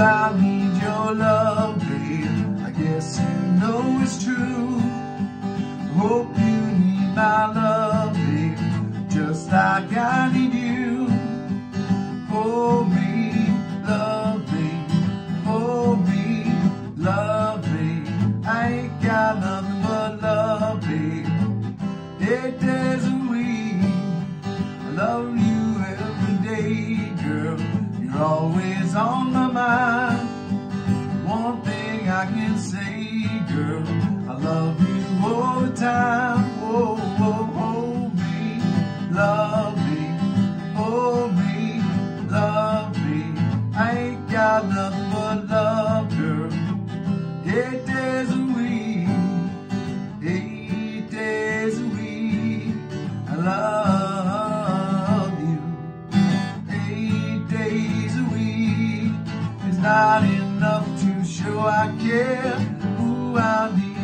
I need your love, babe. I guess you know it's true. Hope you need my love, babe, just like I need you. Hold me, love, me. Hold me, love, me. I ain't got nothing but love, babe. Eight days a week, I love you every day, girl. Always on my mind. One thing I can say, girl, I love you all the time. Enough to show I care. Ooh, I need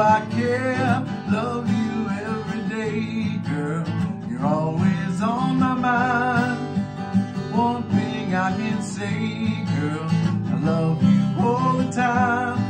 I can love you every day, girl. You're always on my mind. One thing I can say, girl, I love you all the time.